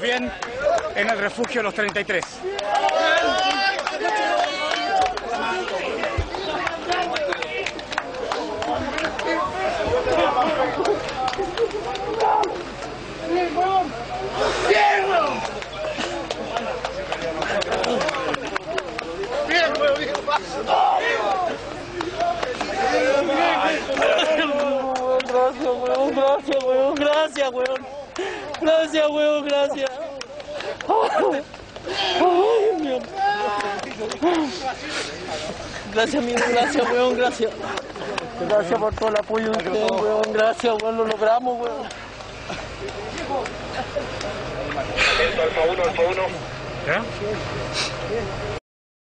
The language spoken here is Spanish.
bien en el refugio Los 33. Gracias, weón, gracias, weón, gracias, weón. Gracias, weón, gracias. Ay, mi amor. Gracias, amigo, gracias, weón, gracias. Gracias por todo el apoyo de ustedes, weón, gracias, weón, lo logramos, weón. ¿Ya?